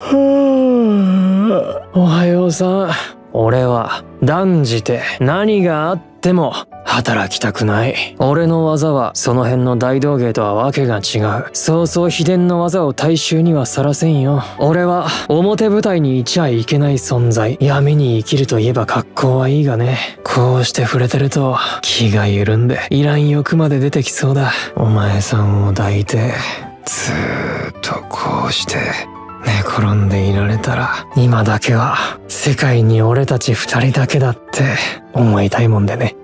おはようさん。俺は断じて何があっても働きたくない。俺の技はその辺の大道芸とはわけが違う。そうそう秘伝の技を大衆にはさらせんよ。俺は表舞台にいちゃいけない存在。闇に生きるといえば格好はいいがね。こうして触れてると気が緩んでいらん欲まで出てきそうだ。お前さんを抱いてずーっとこうして寝転んでいられたら今だけは世界に俺たち二人だけだって思いたいもんでね。